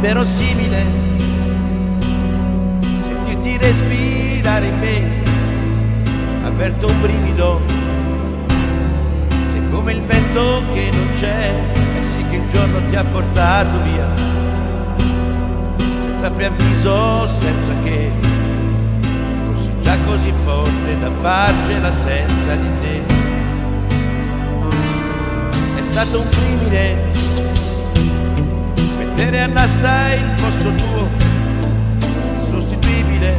verosimile sentirti respirare in me, avverto un brivido, sei come il vento che non c'è, e sì che il giorno ti ha portato via, senza preavviso, senza che fossi già così forte da farcela senza di te. È stato un crimine mettere all'asta il posto tuo, insostituibile,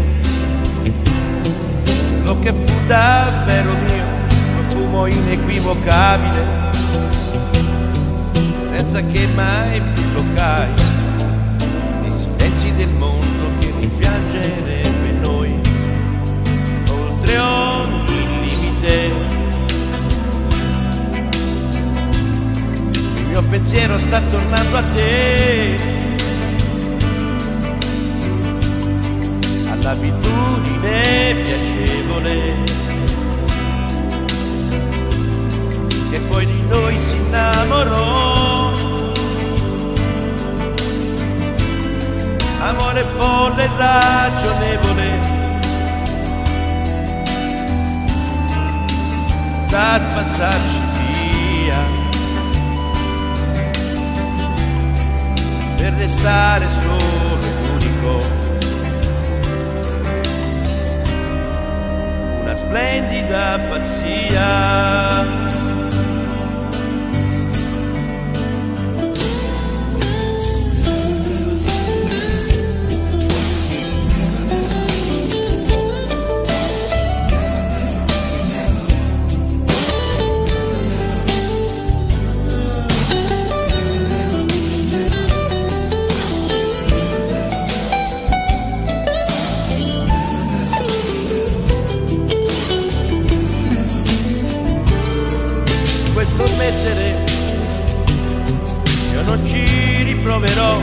quello che fu davvero mio, profumo inequivocabile, senza che mai più toccai pensiero sta tornando a te. All'abitudine piacevole. Che poi di noi si innamorò. Amore folle e ragionevole. Da spazzarci via. Restare solo l'unico. Una splendida pazzia. Ci riproverò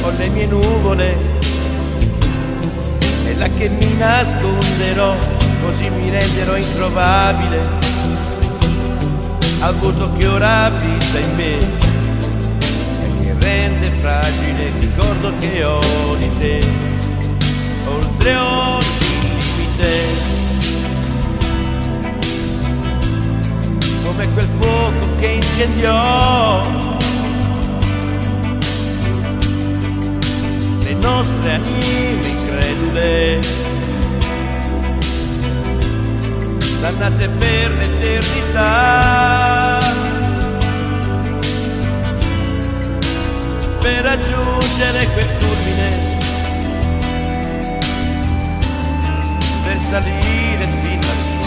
con le mie nuvole, è là che mi nasconderò, così mi renderò introvabile al vuoto che ora abita in me e mi rende fragile il ricordo che ho di te, oltre ogni limite. come quel fuoco che incendiò nostre anime incredule, dannate per l'eternità, per raggiungere quel culmine, per salire fino lassù.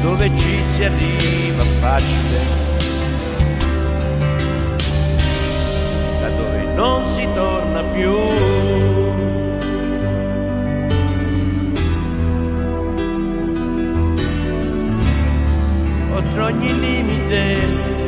dove ci si arriva facile, Oltre ogni limite